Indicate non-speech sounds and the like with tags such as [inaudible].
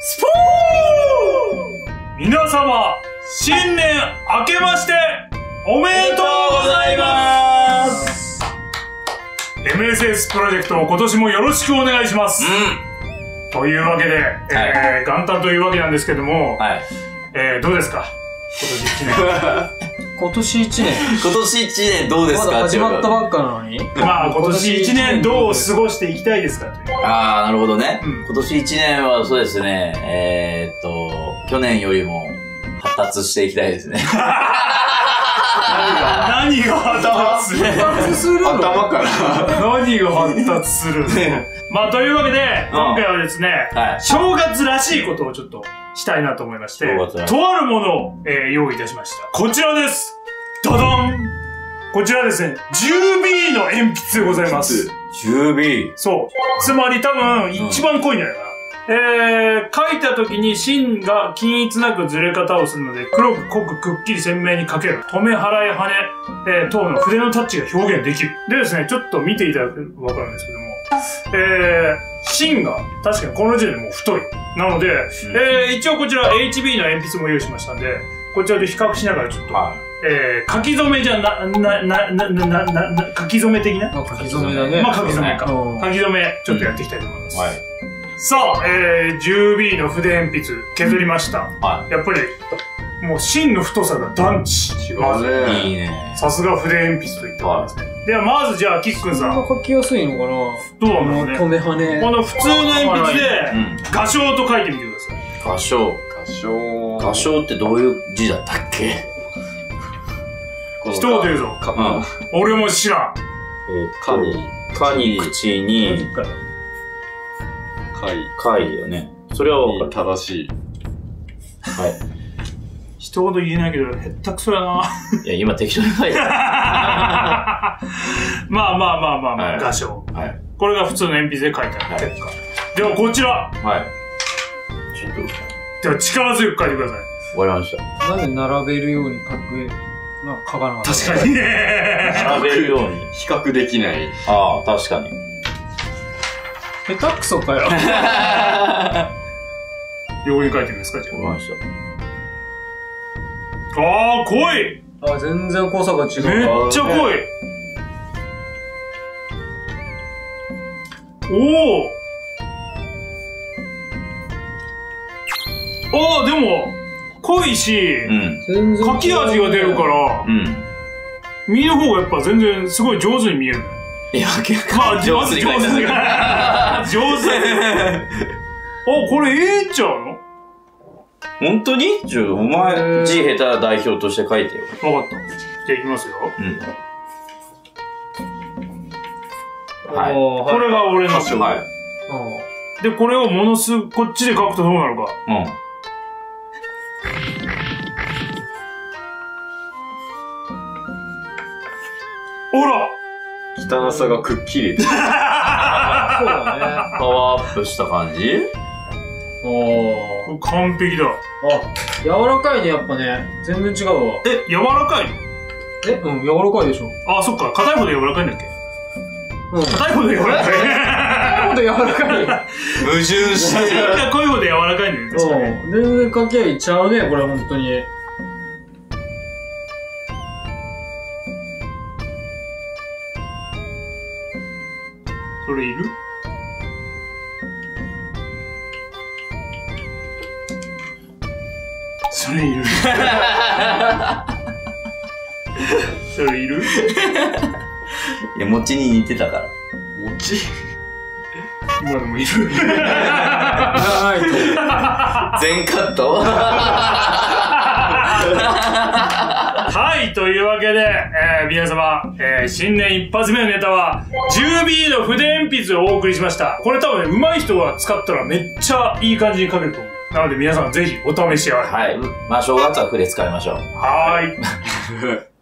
スポー皆様、新年明けまして、おめでとうございます !MSS プロジェクトを今年もよろしくお願いします。というわけで、えー元旦というわけなんですけども、はい。えー、どうですか？今年1 [laughs] 今年1年。今年一年どうですか？まだ始まったっばっかなのに？年。まあ今年1年どう過ごしていきたいですかああ、なるほどね。うん今年一年はそうですね、えー、っと、去年よりも発達していきたいですね。[laughs] [laughs] 何が発達する発達するの？頭から。何が発達するの？まあというわけで、今回はですね、はい。正月らしいことをちょっとしたいなと思いまして、とあるものを、えー用意いたしました。こちらですダダンこちらですね、10B の鉛筆でございます。10B。そう。つまり多分、一番濃いんじゃないかな。えー、書いた時に芯が均一なくずれ方をするので、黒く濃くくっきり鮮明に書ける。止め、払い、羽、えー、等の筆のタッチが表現できる。でですね、ちょっと見ていただくとわかるんですけども、えー、芯が確かにこの時点でもう太い。なので、えー、一応こちら HB の鉛筆も用意しましたんで、こちらで比較しながらちょっと、はえー、書き初めじゃな、な、な、な、な、な、な、な書き初め的な？あ書き初めだね。まあ書き初めか。うん書き初め、ちょっとやっていきたいと思います。い。はい。さあ、えー、10B の筆鉛筆削りました。はやっぱり、もう芯の太さが段地。違まずうい。いいね。ね。さすが筆鉛筆といった感じですね。では、まずじゃあ、キックンさん。どそんな書きやすいのかなうなんだろうね。止め跳ね。この普通の鉛筆でうん。、画章と書いてみてください。画章。歌唱。画章ってどういう字だったっけ？一言言うぞ。か、うん俺も知らん。えかに、かに口に、かい。かいよね。それはわかる。正しい。はい。一言言えないけど、へったくそやな。いや、今適当に書いてあ [laughs] まあまあまあまあまあ、はい画章。る。はい。これが普通の鉛筆で書いてある結果。では、こちら。はい。ちょっと、では、力強く書いてください。終わりました。なんで並べるように書く、なんか書かなかった確かにね。並べるように。比較できない。ああ、確かに。下手くそかよ。[laughs] 横に書いてみますか、じゃ。あ。ああ、濃いあ、全然濃さが違めっう。ちゃ濃いおおああ、でも、濃いし、うん。全然違う書き味が出るから、うん。身の方がやっぱ全然すごい上手に見えるね。いや、結まあ、構上手に書いて上手 [laughs] あこれええんちゃうの？る。本当に？ちょ、おへ前、ー字下手な代表として書いてよ。わかった。じゃあいきますよ。うん。はい。これが俺の。歌唱はい。うんで、これをものす、こっちで書くとどうなるか。うん。ほら汚さがくっきり。そうだね。パワーアップした感じ？おー。完璧だ。あ、柔らかいね、やっぱね。全然違うわ。え、柔らかいえ、うん、柔らかいでしょ。あ、そっか。硬いほど柔らかいんだっけ？うん。硬いほど柔らかい。ほんと柔らかい。矛盾してる。かっこいいほど柔らかい [laughs] んだよね。全然書き合いちゃうね、これ、本当に。それいる？それいる。[laughs] それいる？いや、餅に似てたから。餅？今でもいる。はい。全カット？[laughs] はい、というわけで、えー皆様、えー新年一発目のネタは、10B の筆鉛筆をお送りしました。これ多分ね、上手い人が使ったらめっちゃいい感じに書けると思う。なので皆さんぜひお試しあれ。はい。まあ、正月は筆使いましょう。はーい。[laughs]